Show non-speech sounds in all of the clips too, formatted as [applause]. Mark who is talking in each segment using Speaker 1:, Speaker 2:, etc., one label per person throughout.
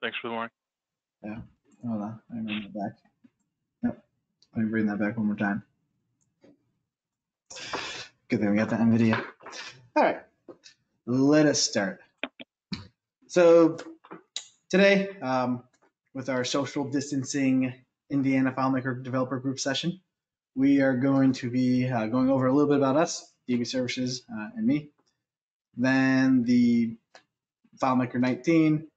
Speaker 1: Thanks for the warning. Yeah.
Speaker 2: Hold on, I bring that back. Yep, let me bring that back one more time. Good thing we got that on video. All right, let us start. So today, um, with our social distancing Indiana FileMaker Developer Group session, we are going to be uh, going over a little bit about us, DB Services, uh, and me. Then the FileMaker 19.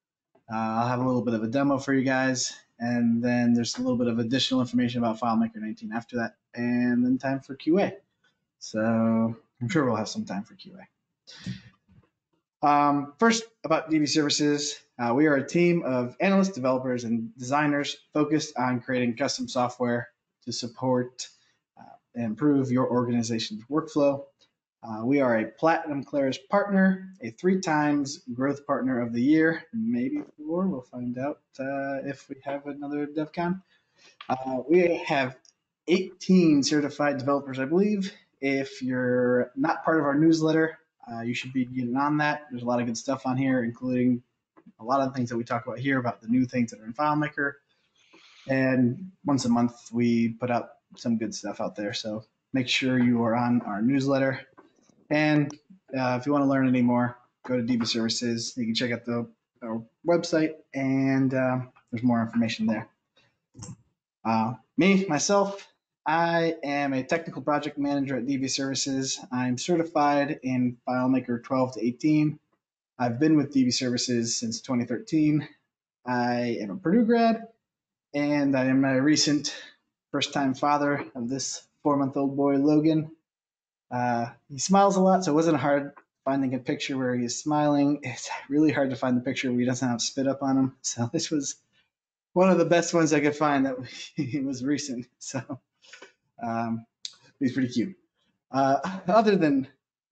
Speaker 2: Uh, I'll have a little bit of a demo for you guys, and then there's a little bit of additional information about FileMaker 19 after that, and then time for QA. So I'm sure we'll have some time for QA. Um, first, about DB Services, uh, we are a team of analysts, developers, and designers focused on creating custom software to support uh, and improve your organization's workflow. Uh, we are a Platinum Claris partner, a three times Growth Partner of the Year, maybe four. We'll find out uh, if we have another DevCon. Uh, we have 18 certified developers, I believe. If you're not part of our newsletter, uh, you should be getting on that. There's a lot of good stuff on here, including a lot of the things that we talk about here about the new things that are in FileMaker. And once a month, we put out some good stuff out there. So make sure you are on our newsletter. And uh, if you want to learn any more, go to DB Services. You can check out the our website, and uh, there's more information there. Uh, me, myself, I am a technical project manager at DB Services. I'm certified in FileMaker 12 to 18. I've been with DB Services since 2013. I am a Purdue grad, and I am a recent first time father of this four month old boy, Logan. Uh, he smiles a lot, so it wasn't hard finding a picture where he is smiling. It's really hard to find the picture where he doesn't have spit up on him. [laughs] So this was one of the best ones I could find that [laughs] was recent. [laughs] So um, he's pretty cute. Uh, other than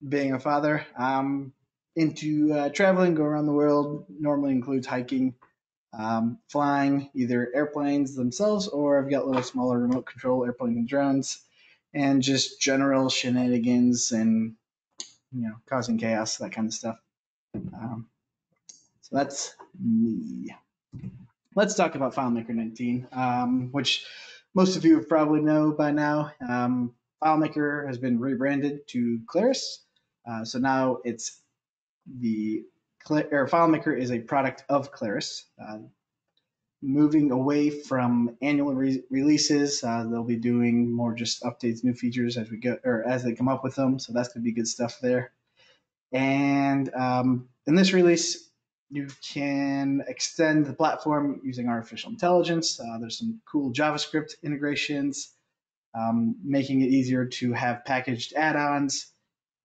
Speaker 2: being a father, I'm into uh, traveling, go around the world. Normally includes hiking, um, flying either airplanes themselves or I've got little smaller remote control airplanes and drones and just general shenanigans and you know causing chaos that kind of stuff. Um, so that's me. Let's talk about FileMaker 19 um, which most of you probably know by now. Um, FileMaker has been rebranded to Claris uh, so now it's the or FileMaker is a product of Claris uh, moving away from annual re- releases. Uh, they'll be doing more just updates, new features as we go or as they come up with them. So that's going to be good stuff there. And um, in this release, you can extend the platform using artificial intelligence. Uh, there's some cool JavaScript integrations, um, making it easier to have packaged add-ons,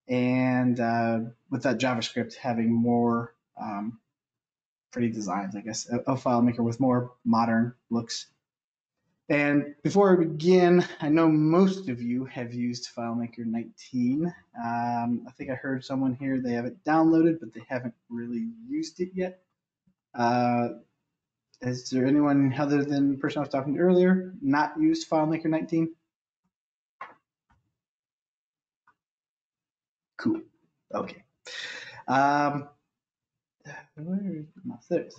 Speaker 2: and uh, with that JavaScript having more um, pretty designs, I guess, of FileMaker with more modern looks. And before we begin, I know most of you have used FileMaker 19. Um, I think I heard someone here, they have it downloaded, but they haven't really used it yet. Uh, is there anyone other than the person I was talking to earlier not used FileMaker 19? Cool. Okay. Um,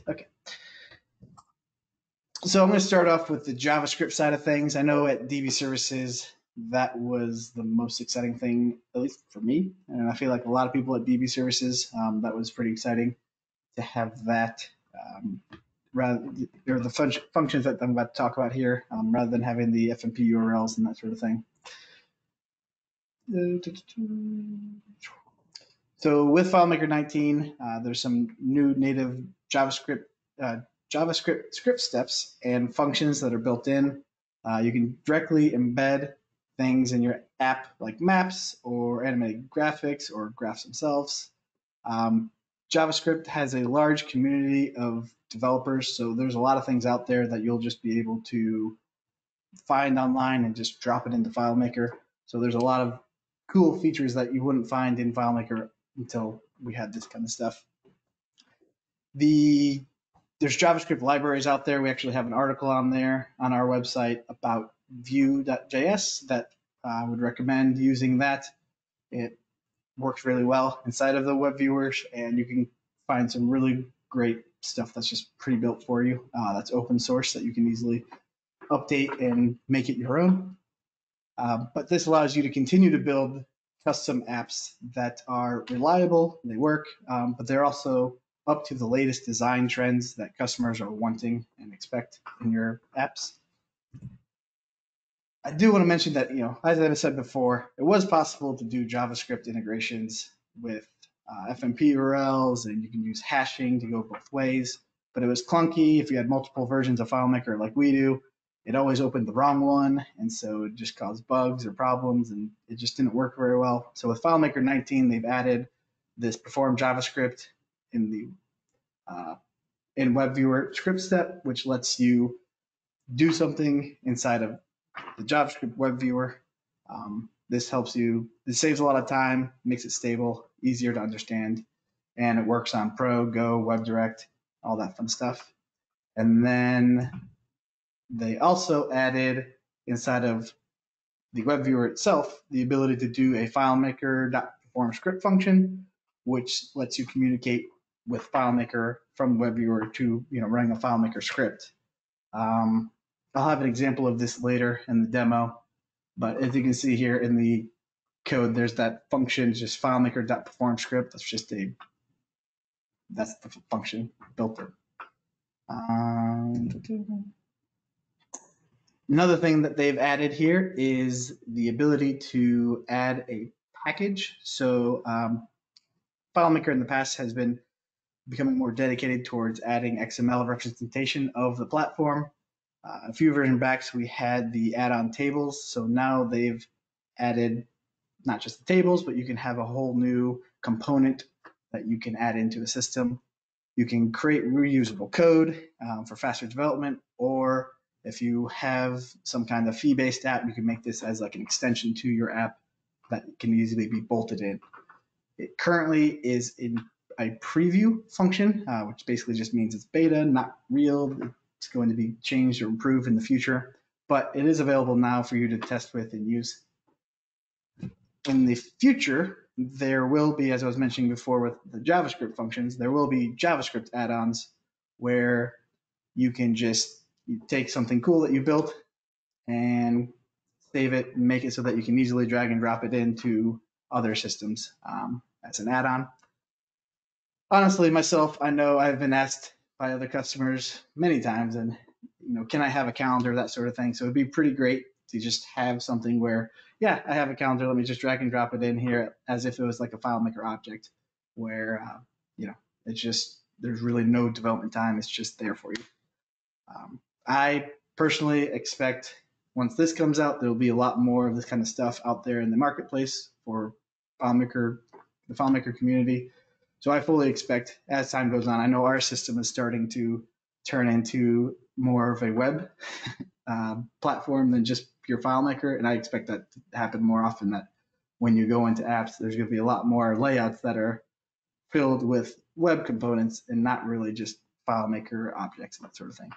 Speaker 2: Okay. So I'm going to start off with the JavaScript side of things. I know at DB Services that was the most exciting thing, at least for me, and I feel like a lot of people at DB Services um, that was pretty exciting to have that. Um, rather, or the fun- functions that I'm about to talk about here, um, rather than having the FMP URLs and that sort of thing. So with FileMaker 19, uh, there's some new native JavaScript uh, JavaScript script steps and functions that are built in. Uh, you can directly embed things in your app like maps or animated graphics or graphs themselves. Um, JavaScript has a large community of developers, so there's a lot of things out there that you'll just be able to find online and just drop it into FileMaker. So there's a lot of cool features that you wouldn't find in FileMaker until we had this kind of stuff. The there's JavaScript libraries out there. We actually have an article on there on our website about Vue.js that I would recommend using that. It works really well inside of the web viewers, and you can find some really great stuff that's just pre-built for you. Uh, that's open source that you can easily update and make it your own. Uh, but this allows you to continue to build custom apps that are reliable, they work, um, but they're also up to the latest design trends that customers are wanting and expect in your apps. I do want to mention that, you know, as I said before, it was possible to do JavaScript integrations with uh, FMP URLs and you can use hashing to go both ways, but it was clunky if you had multiple versions of FileMaker like we do it always opened the wrong one, and so it just caused bugs or problems, and it just didn't work very well. So with FileMaker 19, they've added this perform JavaScript in the uh, in WebViewer script step, which lets you do something inside of the JavaScript WebViewer. Um, this helps you. It saves a lot of time, makes it stable, easier to understand, and it works on Pro, Go, WebDirect, all that fun stuff. And then they also added inside of the web viewer itself the ability to do a FileMaker.perform script function, which lets you communicate with FileMaker from web viewer to you know running a FileMaker script. Um, I'll have an example of this later in the demo, but as you can see here in the code, there's that function, just FileMaker.perform script. That's just a that's the function built in. Um, Another thing that they've added here is the ability to add a package. So um, FileMaker in the past has been becoming more dedicated towards adding XML representation of the platform. Uh, a few version backs, we had the add-on tables. So now they've added not just the tables, but you can have a whole new component that you can add into a system. You can create reusable code um, for faster development, or if you have some kind of fee-based app, you can make this as like an extension to your app that can easily be bolted in. It currently is in a preview function, uh, which basically just means it's beta, not real. It's going to be changed or improved in the future, but it is available now for you to test with and use. In the future, there will be, as I was mentioning before with the JavaScript functions, there will be JavaScript add-ons where you can just you take something cool that you built and save it and make it so that you can easily drag and drop it into other systems um, as an add-on. Honestly, myself, I know I've been asked by other customers many times, and you know, can I have a calendar, that sort of thing. So it'd be pretty great to just have something where, yeah, I have a calendar. Let me just drag and drop it in here as if it was like a FileMaker object, where uh, you know, it's just there's really no development time. It's just there for you. Um, I personally expect once this comes out, there will be a lot more of this kind of stuff out there in the marketplace for FileMaker, the FileMaker community. So I fully expect as time goes on, I know our system is starting to turn into more of a web uh, [laughs] platform than just pure FileMaker, and I expect that to happen more often. That when you go into apps, there's going to be a lot more layouts that are filled with web components and not really just FileMaker objects and that sort of thing.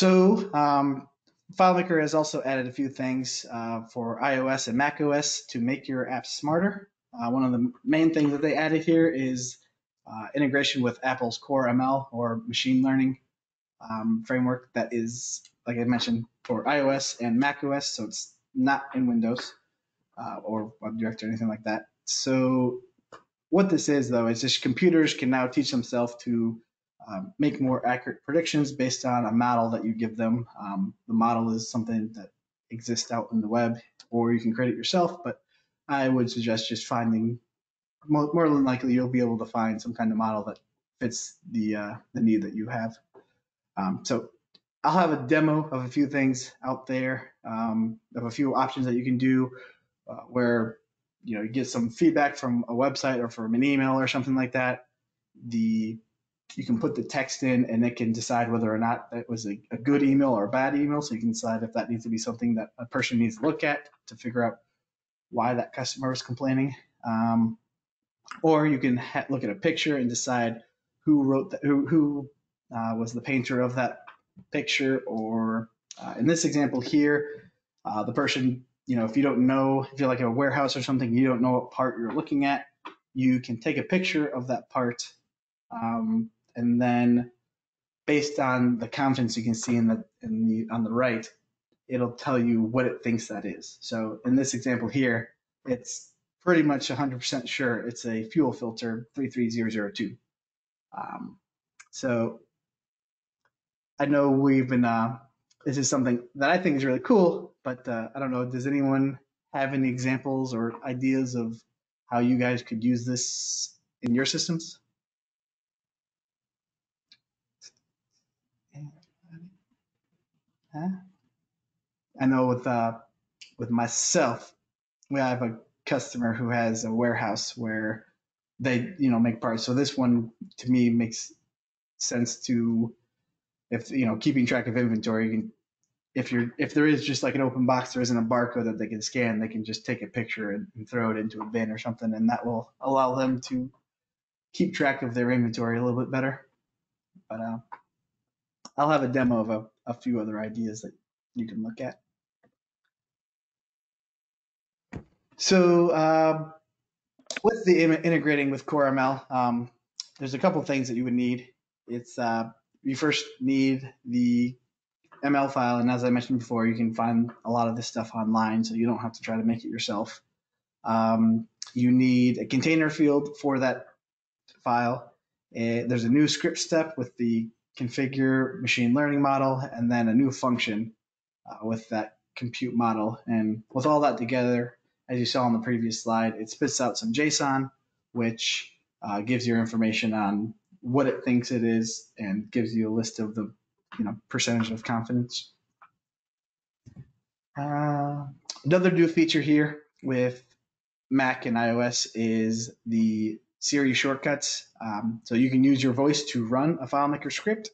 Speaker 2: So um, FileMaker has also added a few things uh, for iOS and macOS to make your apps smarter. Uh, one of the main things that they added here is uh, integration with Apple's Core ML or machine learning um, framework that is, like I mentioned, for iOS and macOS, so it's not in Windows uh, or WebDirect or anything like that. So what this is, though, is just computers can now teach themselves to um, make more accurate predictions based on a model that you give them. Um, the model is something that exists out in the web, or you can create it yourself. But I would suggest just finding more, more than likely you'll be able to find some kind of model that fits the uh, the need that you have. Um, so I'll have a demo of a few things out there, um, of a few options that you can do, uh, where you know you get some feedback from a website or from an email or something like that. The you can put the text in and it can decide whether or not that was a, a, good email or a bad email. So you can decide if that needs to be something that a person needs to look at to figure out why that customer is complaining. Um, or you can ha- look at a picture and decide who wrote that, who, who uh, was the painter of that picture. Or uh, in this example here, uh, the person, you know, if you don't know, if you're like a warehouse or something, you don't know what part you're looking at, you can take a picture of that part, um, and then based on the confidence you can see in the in the on the right, it'll tell you what it thinks that is. So in this example here, it's pretty much 100% sure it's a fuel filter 33002. Um, so I know we've been, uh, this is something that I think is really cool, but uh, I don't know, does anyone have any examples or ideas of how you guys could use this in your systems? Huh? I know with uh, with myself, we have a customer who has a warehouse where they you know make parts. So this one to me makes sense to if you know keeping track of inventory. If you're if there is just like an open box, there isn't a barcode that they can scan. They can just take a picture and, and throw it into a bin or something, and that will allow them to keep track of their inventory a little bit better. But uh, I'll have a demo of a, a few other ideas that you can look at. So um, with the integrating with CoreML, um, there's a couple things that you would need. It's uh, you first need the ML file, and as I mentioned before, you can find a lot of this stuff online, so you don't have to try to make it yourself. Um, you need a container field for that file. Uh, there's a new script step with the configure machine learning model, and then a new function uh, with that compute model. And with all that together, as you saw on the previous slide, it spits out some JSON, which uh, gives you information on what it thinks it is and gives you a list of the you know percentage of confidence. Uh, another new feature here with Mac and iOS is the Siri shortcuts. Um, so you can use your voice to run a FileMaker script.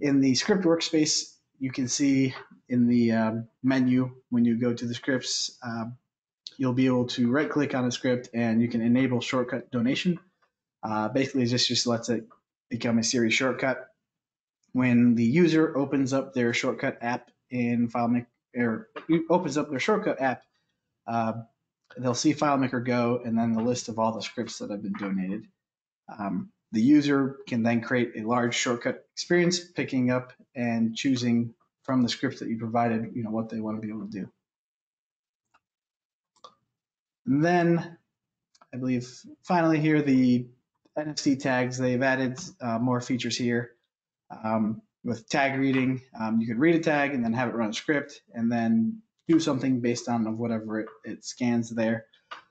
Speaker 2: In the script workspace, you can see in the um, menu when you go to the scripts, um, you'll be able to right click on a script and you can enable shortcut donation. Uh, basically, this just lets it become a Siri shortcut. When the user opens up their shortcut app in FileMaker, or opens up their shortcut app, uh, they'll see FileMaker Go and then the list of all the scripts that have been donated. Um, the user can then create a large shortcut experience, picking up and choosing from the scripts that you provided, you know, what they want to be able to do. And then I believe finally here, the NFC tags, they've added uh, more features here. Um, with tag reading, um, you can read a tag and then have it run a script and then do something based on of whatever it, it scans there.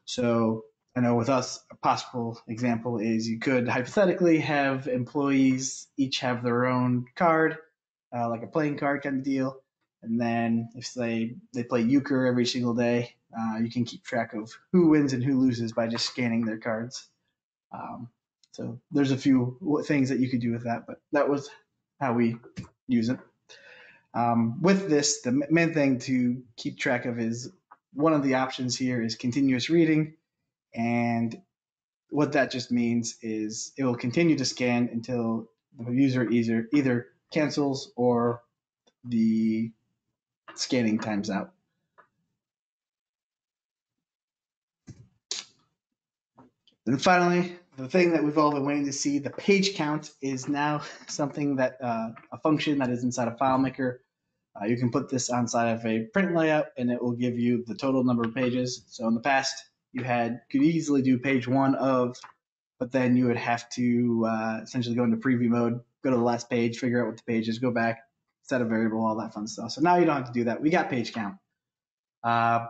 Speaker 2: So I know with us, a possible example is you could hypothetically have employees each have their own card, uh, like a playing card kind of deal. And then if they, they play euchre every single day, uh, you can keep track of who wins and who loses by just scanning their cards. Um, so there's a few things that you could do with that, but that was how we use it. Um, with this, the main thing to keep track of is one of the options here is continuous reading. And what that just means is it will continue to scan until the user either, either cancels or the scanning times out. And finally, the thing that we've all been waiting to see, the page count is now [laughs] something that uh, a function that is inside of FileMaker. Uh, you can put this inside of a print layout and it will give you the total number of pages. So in the past, you had could easily do page one of, but then you would have to uh, essentially go into preview mode, go to the last page, figure out what the page is, go back, set a variable, all that fun stuff. So now you don't have to do that. We got page count. Uh,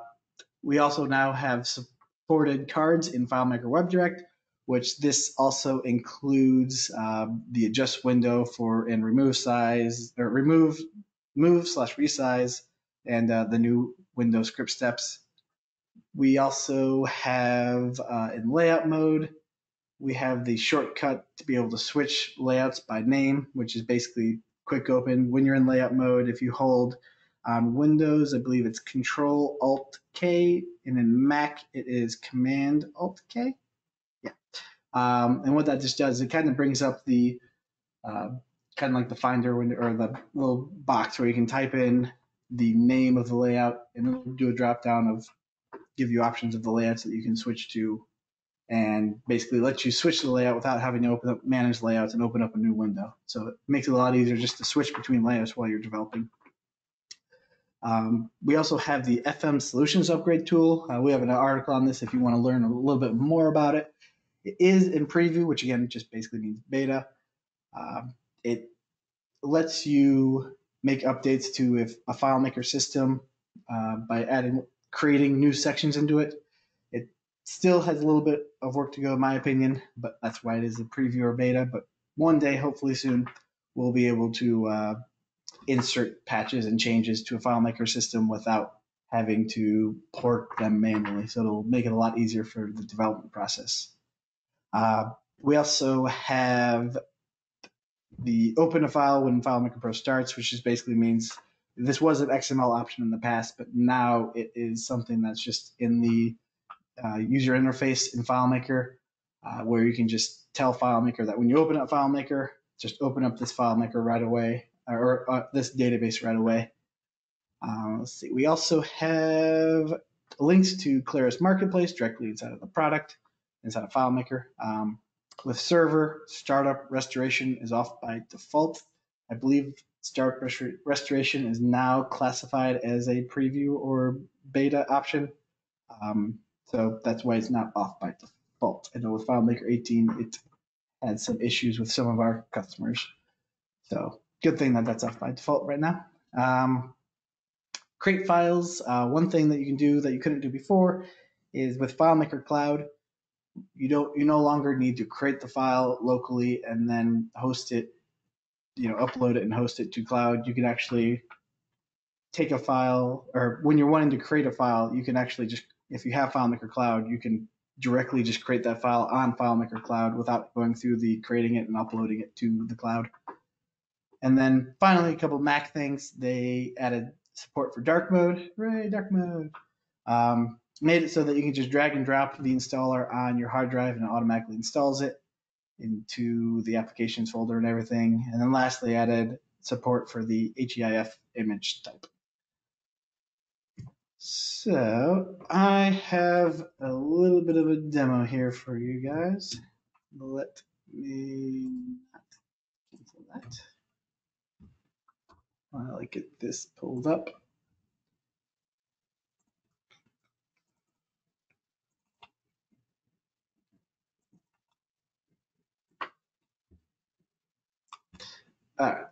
Speaker 2: we also now have supported cards in FileMaker WebDirect, which this also includes um, the adjust window for and remove size or remove move slash resize and uh, the new window script steps. We also have uh, in layout mode, we have the shortcut to be able to switch layouts by name, which is basically quick open. When you're in layout mode, if you hold on Windows, I believe it's Control Alt K, and in Mac it is Command Alt K. Yeah. Um, and what that just does, it kind of brings up the uh, kind of like the Finder window or the little box where you can type in the name of the layout and it'll do a drop down of give you options of the layouts that you can switch to and basically lets you switch the layout without having to open up manage layouts and open up a new window. So it makes it a lot easier just to switch between layouts while you're developing. Um, we also have the FM Solutions Upgrade tool. Uh, we have an article on this if you want to learn a little bit more about it. It is in preview, which again just basically means beta. Um, it lets you make updates to if a FileMaker system uh, by adding creating new sections into it. It still has a little bit of work to go, in my opinion, but that's why it is a preview or beta. But one day, hopefully soon, we'll be able to uh, insert patches and changes to a FileMaker system without having to port them manually. So it'll make it a lot easier for the development process. Uh, we also have the open a file when FileMaker Pro starts, which just basically means this was an XML option in the past, but now it is something that's just in the uh, user interface in FileMaker, uh, where you can just tell FileMaker that when you open up FileMaker, just open up this FileMaker right away, or uh, this database right away. Uh, let's see. We also have links to Claris Marketplace directly inside of the product, inside of FileMaker. Um, with server, startup restoration is off by default. I believe startup restoration is now classified as a preview or beta option. Um, so that's why it's not off by default. I know with FileMaker 18, it had some issues with some of our customers. So good thing that that's off by default right now. Um, create files. Uh, one thing that you can do that you couldn't do before is with FileMaker Cloud, you don't you no longer need to create the file locally and then host it, you know, upload it and host it to cloud. You can actually take a file or when you're wanting to create a file, you can actually just if you have FileMaker Cloud, you can directly just create that file on FileMaker Cloud without going through the creating it and uploading it to the cloud. And then finally, a couple Mac things. They added support for dark mode. Hooray, dark mode. Um, made it so that you can just drag and drop the installer on your hard drive and it automatically installs it into the applications folder and everything. And then lastly, added support for the HEIF image type. So I have a little bit of a demo here for you guys. Let me cancel that. While I get this pulled up. All right.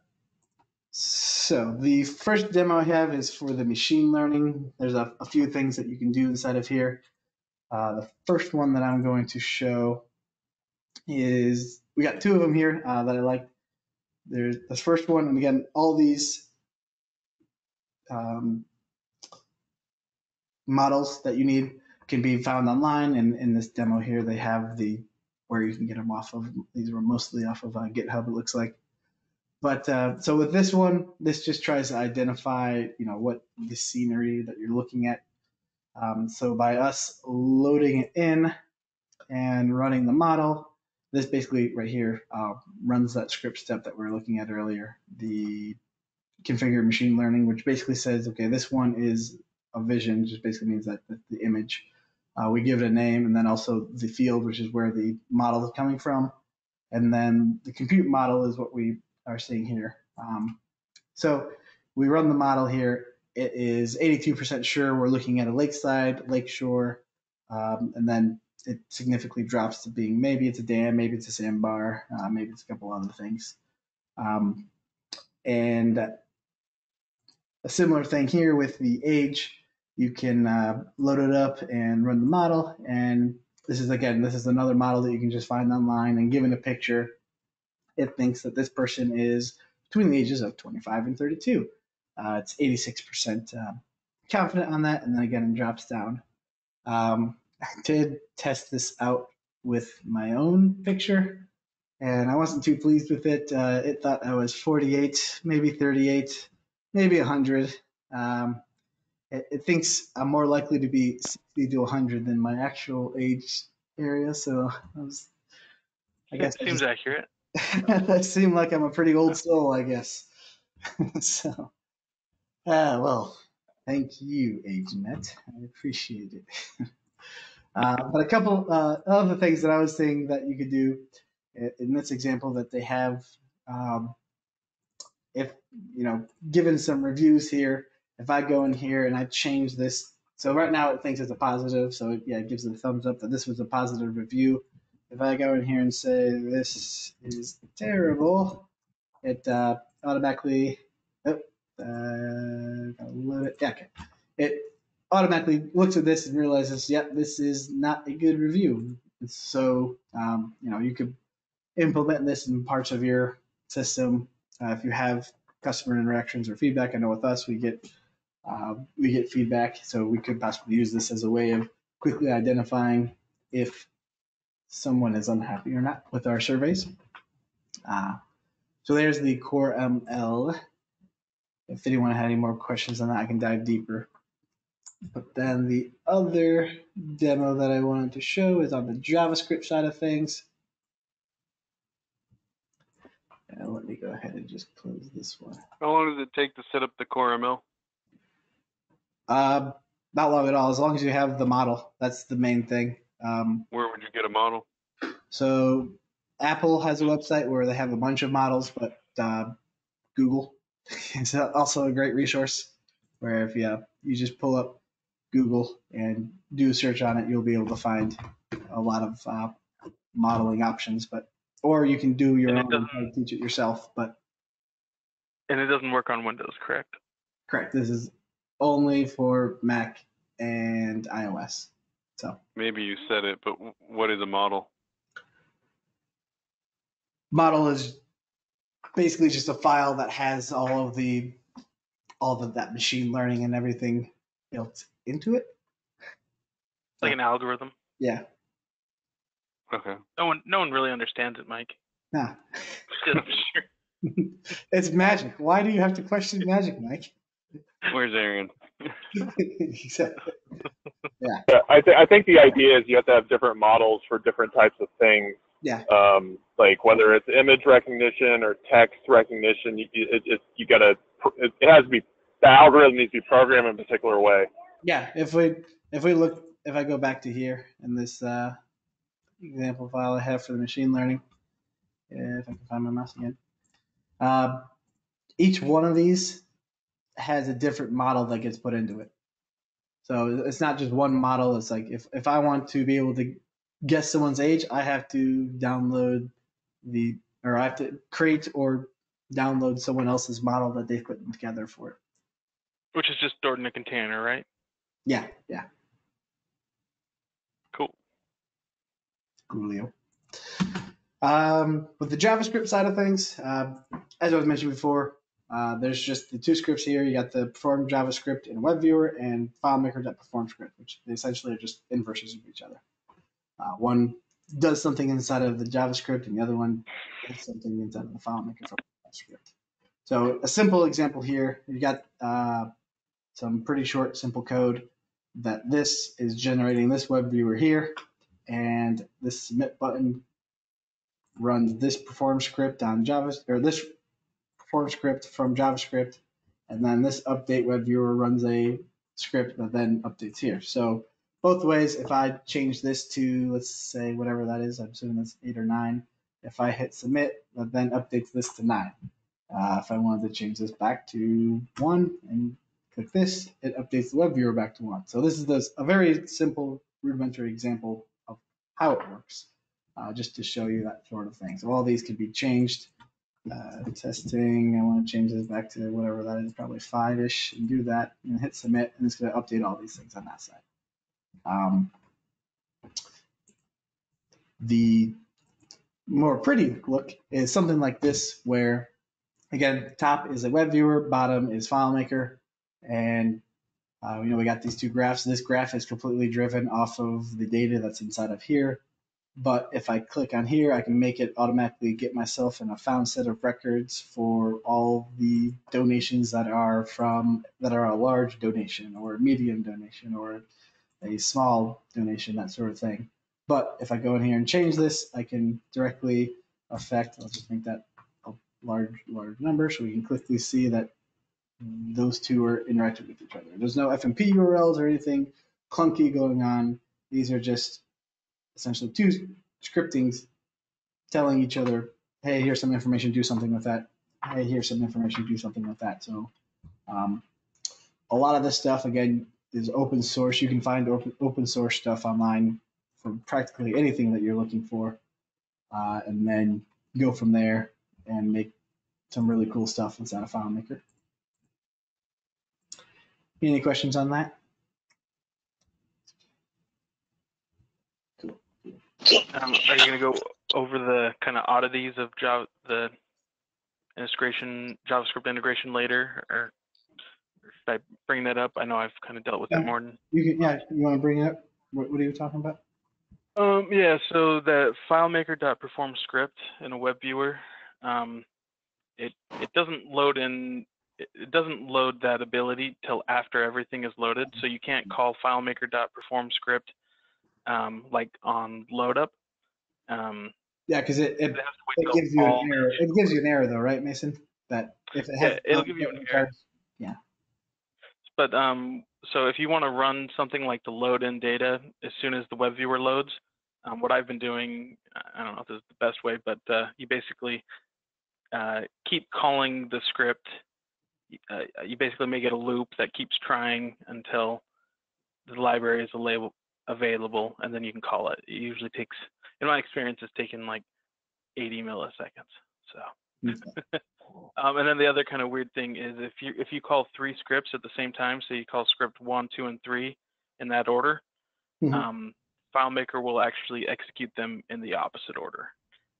Speaker 2: So the first demo I have is for the machine learning. There's a, a few things that you can do inside of here. Uh, the first one that I'm going to show is, we got two of them here uh, that I like. There's the first one, and again, all these um, models that you need can be found online. And in this demo here, they have the where you can get them off of. These were mostly off of uh, GitHub, it looks like. But uh, so with this one, this just tries to identify, you know, what the scenery that you're looking at. Um, so by us loading it in and running the model, this basically right here uh, runs that script step that we were looking at earlier, the configure machine learning, which basically says, okay, this one is a vision, just basically means that the image. Uh, we give it a name and then also the field, which is where the model is coming from. And then the compute model is what we are seeing here. Um, so we run the model here. It is 82% sure we're looking at a lakeside, lakeshore, um, and then it significantly drops to being maybe it's a dam, maybe it's a sandbar, uh, maybe it's a couple other things. Um, and a similar thing here with the age, you can uh, load it up and run the model. And this is again, this is another model that you can just find online and given a picture, it thinks that this person is between the ages of 25 and 32. Uh, it's 86% uh, confident on that, and then again, it drops down. Um, I did test this out with my own picture, and I wasn't too pleased with it. Uh, it thought I was 48, maybe 38, maybe 100. Um, it, it, thinks I'm more likely to be 60 to 100 than my actual age area, so I was.
Speaker 1: I guess it seems just, accurate. [laughs]
Speaker 2: I seem like I'm a pretty old soul, I guess. [laughs] so, ah, well, thank you, AgeNet. I appreciate it. [laughs] Uh, but a couple uh, other things that I was saying that you could do in this example that they have, um, if you know, given some reviews here, if I go in here and I change this, so right now it thinks it's a positive, so yeah, it gives it a thumbs up that this was a positive review. If I go in here and say this is terrible, it uh, automatically, oh, uh, load it. Yeah, okay. It automatically looks at this and realizes, yep, this is not a good review. So, um, you know, you could implement this in parts of your system. Uh, if you have customer interactions or feedback, I know with us, we get uh, we get feedback, so we could possibly use this as a way of quickly identifying if someone is unhappy or not with our surveys. Uh, so there's the core ML. If anyone had any more questions on that, I can dive deeper. But then the other demo that I wanted to show is on the JavaScript side of things. And let me go ahead and just close this one.
Speaker 1: How long does it take to set up the core ML?
Speaker 2: Uh, not long at all, as long as you have the model. That's the main thing. Um,
Speaker 1: Where would you get a model?
Speaker 2: so Apple has a website where they have a bunch of models, but uh, Google [laughs] is also a great resource where if you, you just pull up Google and do a search on it, you'll be able to find a lot of uh, modeling options. But or you can do your
Speaker 1: And
Speaker 2: own and try to
Speaker 1: doesn't-
Speaker 2: teach it yourself. But
Speaker 1: And it doesn't work on Windows, correct?
Speaker 2: correct, this is only for Mac and iOS. So
Speaker 1: Maybe you said it, but what is a model?
Speaker 2: model is basically just a file that has all of the all of that machine learning and everything built into it.
Speaker 1: Like an algorithm?
Speaker 2: Yeah.
Speaker 1: Okay. No one, no one really understands it, Mike.
Speaker 2: Nah. [laughs]
Speaker 1: Shit, I'm sure. [laughs]
Speaker 2: it's magic. Why do you have to question magic, Mike?
Speaker 1: Where's Aaron? [laughs]
Speaker 2: Exactly.
Speaker 3: Yeah, I, th- I think the idea is you have to have different models for different types of things.
Speaker 2: Yeah.
Speaker 3: Um, like whether it's image recognition or text recognition, you, it, it, you gotta, it, it has to be, the algorithm needs to be programmed in a particular way.
Speaker 2: yeah. If we if we look if I go back to here in this uh, example file I have for the machine learning, if I can find my mouse again, uh, each one of these has a different model that gets put into it. So it's not just one model. It's like if, if I want to be able to guess someone's age, I have to download the or I have to create or download someone else's model that they've put together for it.
Speaker 1: Which is just stored in a container, right?
Speaker 2: Yeah, yeah.
Speaker 1: Cool.
Speaker 2: Coolio. Um, with the JavaScript side of things, uh, as I was mentioning before, uh, there's just the two scripts here. You got the perform JavaScript in web viewer and FileMaker.perform script, which they essentially are just inverses of each other. Uh, one does something inside of the JavaScript, and the other one does something inside of the FileMaker JavaScript. So a simple example here, you got uh, some pretty short, simple code that this is generating this web viewer here, and this submit button runs this perform script on Java or this perform script from JavaScript, and then this update web viewer runs a script that then updates here. So both ways, if I change this to let's say whatever that is, I'm assuming that's eight or nine. If I hit submit, that then updates this to nine. Uh, if I wanted to change this back to one and click this, it updates the web viewer back to one. So this is this, a very simple rudimentary example of how it works, uh, just to show you that sort of thing. So all these can be changed. Uh, testing, I want to change this back to whatever that is, probably five-ish, and do that, and hit submit, and it's going to update all these things on that side. Um, the more pretty look is something like this, where again, top is a web viewer, bottom is FileMaker, and uh, you know we got these two graphs. This graph is completely driven off of the data that's inside of here. But if I click on here, I can make it automatically get myself in a found set of records for all the donations that are from that are a large donation or a medium donation or a small donation, that sort of thing. But if I go in here and change this, I can directly affect. Let's just make that a large, large number, so we can quickly see that those two are interacting with each other. There's no FMP URLs or anything clunky going on. These are just essentially two scriptings telling each other, hey, here's some information, do something with that. Hey, here's some information, do something with that. So um, a lot of this stuff, again, is open source. You can find open, open source stuff online for practically anything that you're looking for. Uh, and then go from there and make some really cool stuff inside of FileMaker. Any questions on that?
Speaker 1: Um, are you going to go over the kind of oddities of Java, the integration, JavaScript integration later, or, should I bring that up? I know I've kind of dealt with
Speaker 2: Yeah.
Speaker 1: it more than.
Speaker 2: You can, yeah, you want to bring it up? What, what are you talking about?
Speaker 1: Um, yeah, so the FileMaker.perform script in a web viewer, um, it it doesn't load in. It it doesn't load that ability till after everything is loaded. So you can't call FileMaker.perform script um, like on load up. Um,
Speaker 2: Yeah, because it, it,
Speaker 1: it has to wait
Speaker 2: it gives you an error. It gives you an error though, right, Mason? That if it has.
Speaker 1: Yeah, it'll give you an error. Yeah. But um, so if you want to run something like the load in data as soon as the web viewer loads, um, what I've been doing, I don't know if this is the best way, but uh, you basically uh, keep calling the script. Uh, you basically make it a loop that keeps trying until the library is a available, and then you can call it. It usually takes, in my experience, it's taken like 80 milliseconds. So. [laughs] Um, and then the other kind of weird thing is if you if you call three scripts at the same time, so you call script one, two, and three in that order,
Speaker 2: Mhm.
Speaker 1: um, FileMaker will actually execute them in the opposite order.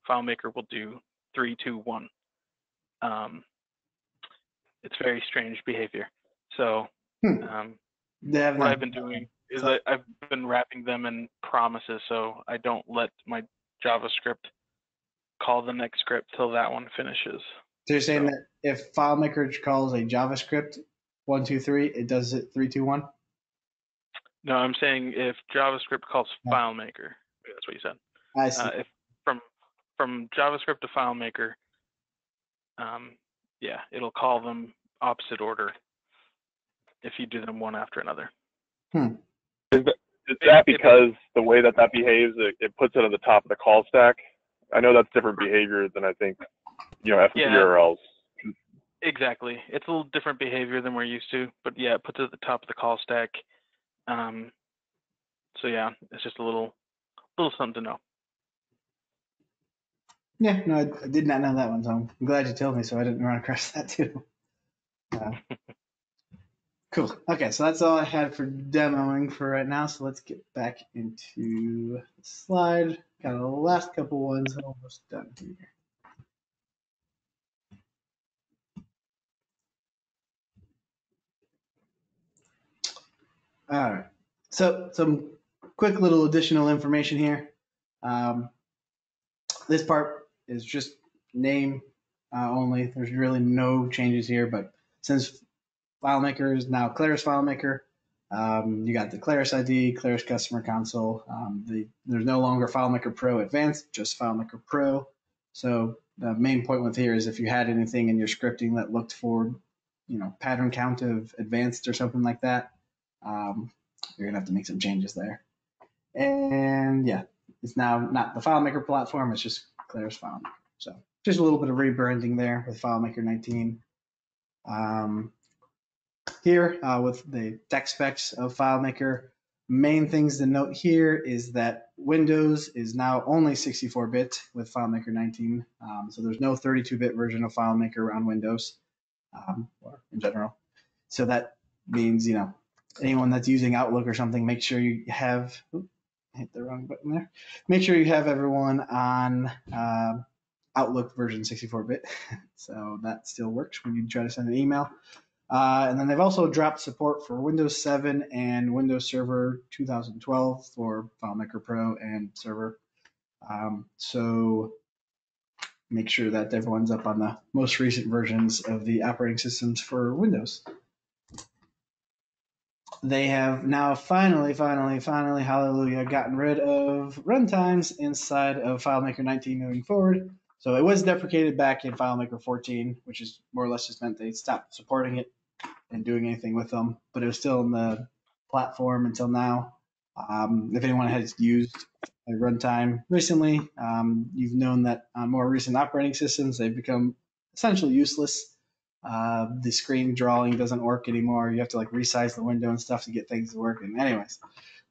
Speaker 1: FileMaker will do three, two, one. Um, it's very strange behavior. So
Speaker 2: Hmm.
Speaker 1: um, what I've been doing is I, I've been wrapping them in promises, so I don't let my JavaScript call the next script till that one finishes.
Speaker 2: So you're saying
Speaker 1: So-
Speaker 2: that if FileMaker calls a JavaScript one two three, it does it three two one.
Speaker 1: No, I'm saying if JavaScript calls
Speaker 2: Yeah.
Speaker 1: FileMaker, that's what you said.
Speaker 2: I see.
Speaker 1: Uh, if from from JavaScript to FileMaker, um, yeah, it'll call them opposite order if you do them one after another.
Speaker 3: Is that, is that because the way that that behaves, it, it puts it on the top of the call stack? I know that's different behavior than I think, you know,
Speaker 1: Yeah.
Speaker 3: FMP URLs.
Speaker 1: Exactly. It's a little different behavior than we're used to, but yeah, it puts it at the top of the call stack. Um, so yeah, it's just a little little something to know.
Speaker 2: Yeah, no, I, I did not know that one, so I'm glad you told me, so I didn't run across that too. [laughs] Uh, cool. Okay, so that's all I had for demoing for right now. So let's get back into the slide. Got the last couple ones almost done here. All right. So some quick little additional information here. Um, this part is just name uh, only. There's really no changes here, but since FileMaker is now Claris FileMaker, um, you got the Claris ID, Claris Customer Console. Um, the, there's no longer FileMaker Pro Advanced, just FileMaker Pro. So the main point with here is if you had anything in your scripting that looked for, you know, pattern count of advanced or something like that, um, you're gonna have to make some changes there. And yeah, it's now not the FileMaker platform, it's just Claris FileMaker. So just a little bit of rebranding there with FileMaker 19. Um, here uh, with the tech specs of FileMaker, main things to note here is that Windows is now only 64-bit with FileMaker 19. Um, so there's no 32-bit version of FileMaker on Windows um, or in general. So that means, you know, anyone that's using Outlook or something, make sure you have, oop, hit the wrong button there. Make sure you have everyone on um Outlook version 64-bit. [laughs] so that still works when you try to send an email. Uh, and then they've also dropped support for Windows 7 and Windows Server 2012 for FileMaker Pro and Server. Um, so make sure that everyone's up on the most recent versions of the operating systems for Windows. They have now finally, finally, finally, hallelujah, gotten rid of runtimes inside of FileMaker 19 moving forward. So it was deprecated back in FileMaker 14, which is more or less just meant they stopped supporting it and doing anything with them, but it was still in the platform until now. Um, if anyone has used a runtime recently, um, you've known that on more recent operating systems, they've become essentially useless. Uh, the screen drawing doesn't work anymore. You have to like resize the window and stuff to get things to work. And anyways,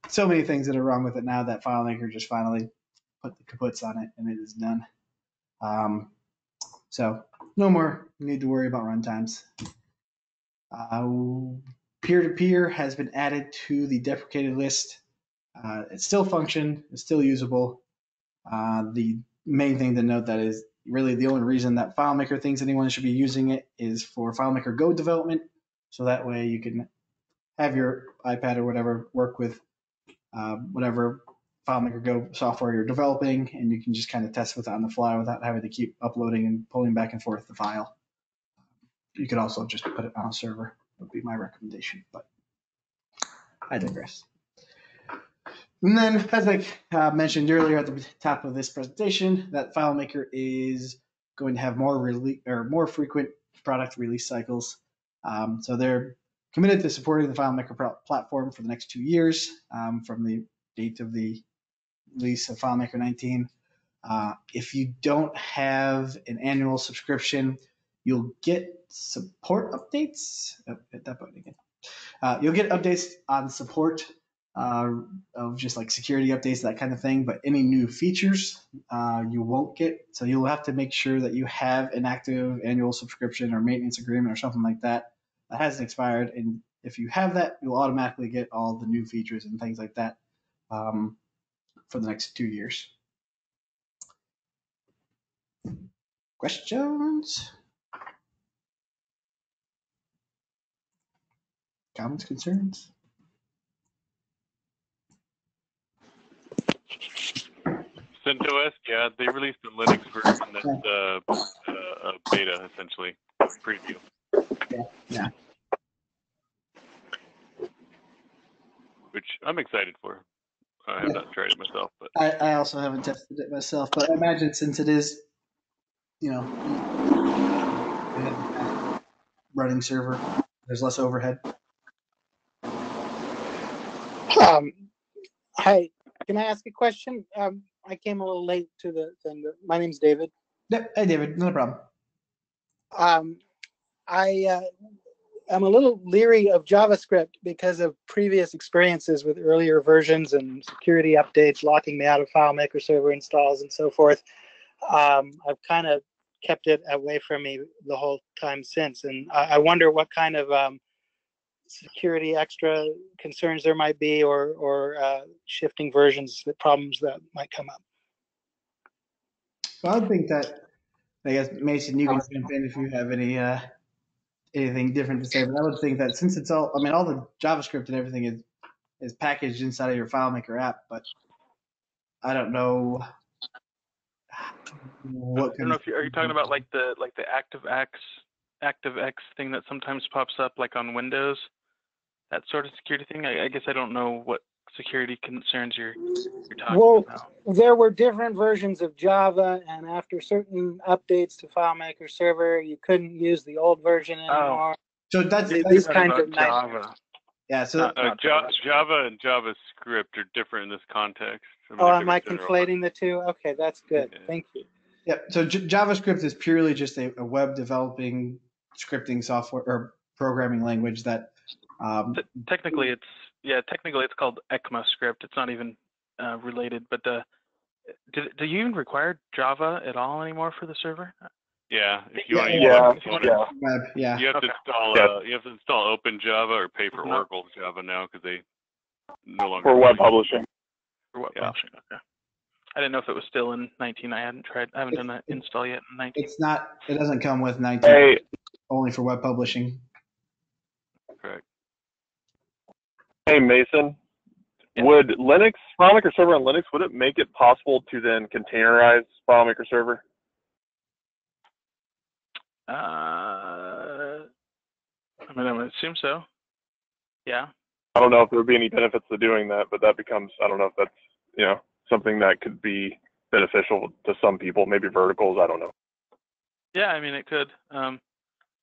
Speaker 2: so many things that are wrong with it now that FileMaker just finally put the kaputs on it and it is done. Um, so no more need to worry about runtimes. Uh, peer-to-peer has been added to the deprecated list. Uh, it still functions, it's still usable. Uh, the main thing to note that is really the only reason that FileMaker thinks anyone should be using it is for FileMaker Go development. So that way you can have your iPad or whatever work with uh, whatever FileMaker Go software you're developing, and you can just kind of test with it on the fly without having to keep uploading and pulling back and forth the file. You could also just put it on a server, would be my recommendation, but I digress. And then, as I uh, mentioned earlier at the top of this presentation, that FileMaker is going to have more release or more frequent product release cycles. Um, so they're committed to supporting the FileMaker platform for the next two years um, from the date of the release of FileMaker 19. Uh, if you don't have an annual subscription, you'll get support updates. Oh, hit that button again. Uh, you'll get updates on support uh, of just like security updates, that kind of thing. But any new features uh, you won't get. So you'll have to make sure that you have an active annual subscription or maintenance agreement or something like that that hasn't expired. And if you have that, you'll automatically get all the new features and things like that um, for the next two years. Questions? Comments, concerns?
Speaker 4: CentOS, yeah, they released a Linux version that's uh, uh, beta essentially, preview.
Speaker 2: Yeah. yeah.
Speaker 4: Which I'm excited for. I have yeah. not tried it myself, but
Speaker 2: I, I also haven't tested it myself. But I imagine since it is, you know, running server, there's less overhead.
Speaker 5: Um, hi, can I ask a question? Um, I came a little late to the thing. My name's David.
Speaker 2: Yep. Hey, David. No problem.
Speaker 5: Um, I uh, I'm a little leery of JavaScript because of previous experiences with earlier versions and security updates locking me out of FileMaker server installs and so forth. Um, I've kind of kept it away from me the whole time since, and I, I wonder what kind of um, security extra concerns there might be or or uh, shifting versions that problems that might come up
Speaker 2: well i think that i guess mason you can jump in if you have any uh, anything different to say but i would think that since it's all i mean all the javascript and everything is is packaged inside of your FileMaker app but i don't know
Speaker 1: what I don't know if you are you talking about like the like the ActiveX ActiveX thing that sometimes pops up like on Windows that sort of security thing? I, I guess I don't know what security concerns you're, you're talking well, about.
Speaker 5: There were different versions of Java, and after certain updates to FileMaker Server, you couldn't use the old version oh. anymore.
Speaker 2: Oh. So that's,
Speaker 5: that's these kinds of
Speaker 1: Java.
Speaker 2: Yeah, so
Speaker 4: uh, uh, Java, Java and JavaScript are different in this context.
Speaker 5: I mean, oh, am I conflating the two? Okay, that's good. Yeah. Thank you.
Speaker 2: Yeah, so J- JavaScript is purely just a, a web developing scripting software or programming language that um,
Speaker 1: T- technically, it's yeah. Technically, it's called ECMAScript. It's not even uh, related. But uh, do, do you even require Java at all anymore for the server?
Speaker 4: Yeah, if you
Speaker 3: yeah,
Speaker 4: want to,
Speaker 3: yeah, yeah.
Speaker 2: Web, yeah.
Speaker 4: You have okay. to install. Uh, you have to install Open Java or pay for Oracle Java now because they no longer
Speaker 3: for web publishing.
Speaker 1: For web yeah. publishing, okay. I didn't know if it was still in 19. I hadn't tried. I haven't done that install yet in 19.
Speaker 2: It's not. It doesn't come with 19.
Speaker 3: Hey.
Speaker 2: Only for web publishing.
Speaker 4: Correct.
Speaker 3: Hey, Mason. Yeah. Would Linux, FileMaker Server on Linux, would it make it possible to then containerize FileMaker Server?
Speaker 1: Uh, I mean, I would assume so. Yeah.
Speaker 3: I don't know if there would be any benefits to doing that, but that becomes, I don't know if that's, you know, something that could be beneficial to some people, maybe verticals, I don't know.
Speaker 1: Yeah, I mean, it could. Um,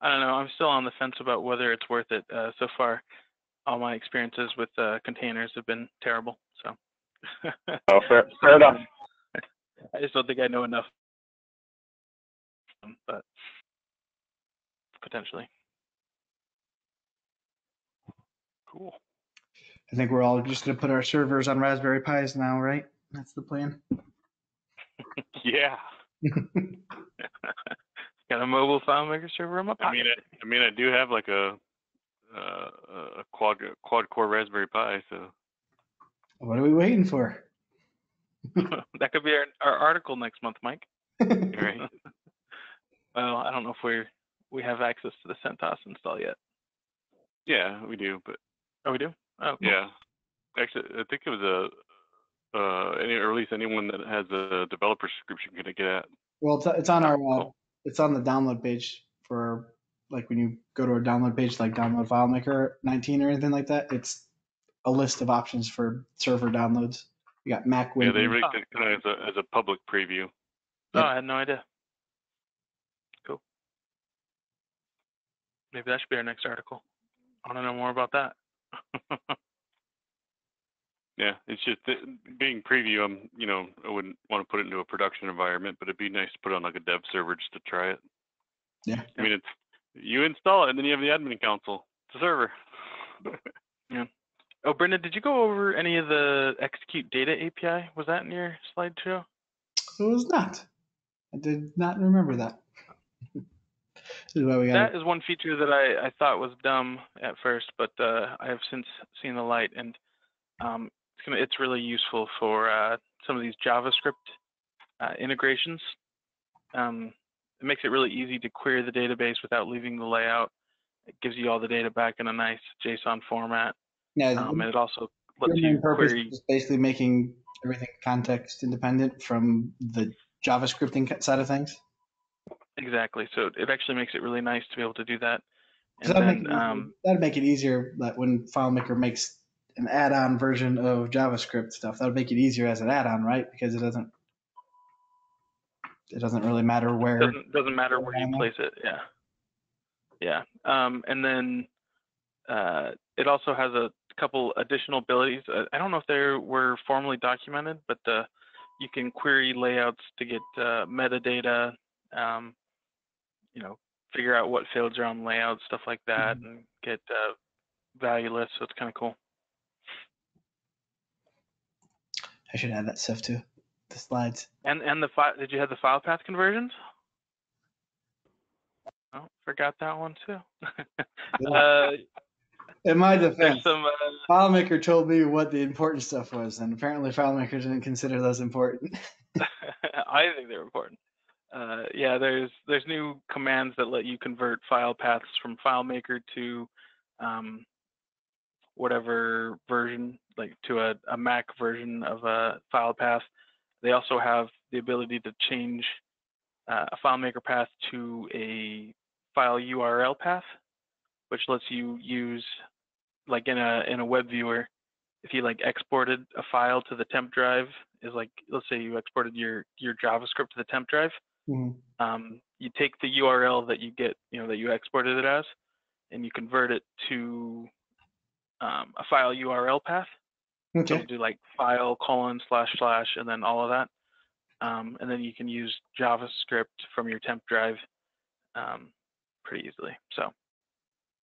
Speaker 1: I don't know. I'm still on the fence about whether it's worth it uh, so far all my experiences with uh, containers have been terrible. So.
Speaker 3: Oh, fair, fair enough. [laughs]
Speaker 1: I just don't think I know enough. Um, But potentially. Cool.
Speaker 2: I think we're all just going to put our servers on Raspberry Pis now, right? That's the plan. [laughs]
Speaker 4: Yeah. [laughs]
Speaker 1: Got a mobile FileMaker server in my
Speaker 4: I mean. I, I mean, I do have like a uh, a quad quad core Raspberry Pi, so
Speaker 2: What are we waiting for? [laughs]
Speaker 1: that could be our, our article next month, Mike. [laughs]
Speaker 4: right. [laughs]
Speaker 1: Well, I don't know if we we have access to the CentOS install yet.
Speaker 4: Yeah, we do, but
Speaker 1: Oh, we do. Oh, cool.
Speaker 4: yeah. Actually, I think it was a uh, any or at least anyone that has a developer subscription can get at.
Speaker 2: Well, it's, it's on our, uh,
Speaker 1: Cool.
Speaker 2: it's on the download page for like when you go to a download page, like download FileMaker 19 or anything like that. It's a list of options for server downloads. You got Mac, Windows.
Speaker 4: Yeah, they released
Speaker 1: Oh.
Speaker 4: it kind of as a as a public preview.
Speaker 1: Oh, I had no idea. Cool. Maybe that should be our next article. I want to know more about that. [laughs]
Speaker 4: Yeah, it's just that being preview. I'm, you know, I wouldn't want to put it into a production environment, but it'd be nice to put it on like a dev server just to try it.
Speaker 2: Yeah.
Speaker 4: I mean, it's you install it and then you have the admin console. It's a server. [laughs] Yeah.
Speaker 1: Oh, Brendan, did you go over any of the execute data API? Was that in your slideshow?
Speaker 2: It was not. I did not remember that. [laughs] this is why we got
Speaker 1: That is one feature that I, I thought was dumb at first, but uh, I have since seen the light, and um, it's gonna it's really useful for uh, some of these JavaScript uh, integrations. Um, it makes it really easy to query the database without leaving the layout. It gives you all the data back in a nice JSON format,
Speaker 2: yeah,
Speaker 1: um, and it also lets you
Speaker 2: purpose
Speaker 1: query.
Speaker 2: is basically making everything context independent from the JavaScripting side of things.
Speaker 1: Exactly. So it actually makes it really nice to be able to do that. And
Speaker 2: that'd, make it easier-
Speaker 1: um,
Speaker 2: that'd make it easier that when FileMaker makes an add-on version of JavaScript stuff, that would make it easier as an add-on, right? Because it doesn't it doesn't really matter where.
Speaker 1: doesn't doesn't matter where you place it. Yeah. Yeah. Um, and then uh, it also has a couple additional abilities. Uh, I don't know if they were formally documented, but uh, you can query layouts to get uh, metadata. Um, you know, figure out what fields are on layouts, stuff like that, and get uh, value lists. So it's kind of cool.
Speaker 2: I should add that stuff too. The slides.
Speaker 1: And and the file. Did you have the file path conversions? Oh, forgot that one too. [laughs] uh,
Speaker 2: In my defense,
Speaker 1: some. Uh,
Speaker 2: FileMaker told me what the important stuff was, and apparently FileMaker didn't consider those important. [laughs]
Speaker 1: I think they're important. Uh, yeah, there's there's new commands that let you convert file paths from FileMaker to um, whatever version, like to a, a Mac version of a file path. They also have the ability to change uh, a FileMaker path to a file URL path, which lets you use, like in a in a web viewer, if you like exported a file to the temp drive, is like let's say you exported your your JavaScript to the temp drive,
Speaker 2: Mhm.
Speaker 1: um, you take the URL that you get, you know, that you exported it as, and you convert it to um, a file URL path. So
Speaker 2: Okay.
Speaker 1: you do like file colon slash slash and then all of that, um, and then you can use JavaScript from your temp drive um, pretty easily. So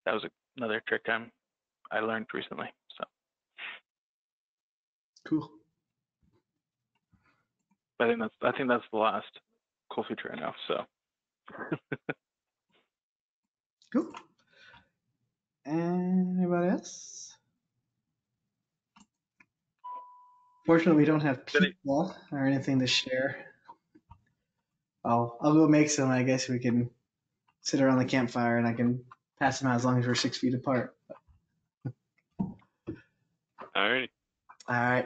Speaker 1: that was another trick I'm, I learned recently. So,
Speaker 2: Cool.
Speaker 1: I think that's I think that's the last cool feature I know. So [laughs]
Speaker 2: Cool. Anybody else? Fortunately, we don't have pizza or anything to share. I'll I'll go make some. I guess we can sit around the campfire and I can pass them out as long as we're six feet apart.
Speaker 4: All right.
Speaker 2: All right.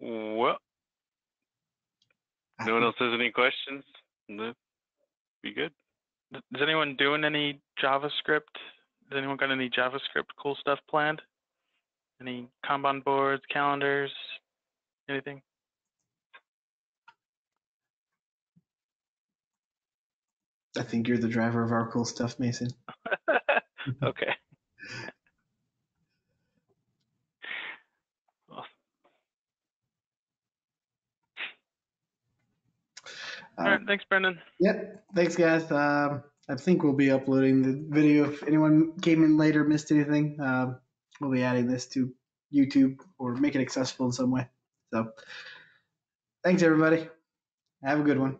Speaker 4: Well, no one else has any questions? No. Be good.
Speaker 1: Is anyone doing any JavaScript? Has anyone got any JavaScript cool stuff planned? Any Kanban boards, calendars, anything?
Speaker 2: I think you're the driver of our cool stuff, Mason. [laughs]
Speaker 1: okay. All right, uh, thanks, Brendan.
Speaker 2: Yep, thanks, guys. Um, I think we'll be uploading the video if anyone came in later, missed anything. Um, we'll be adding this to YouTube or make it accessible in some way. So, thanks, everybody. Have a good one.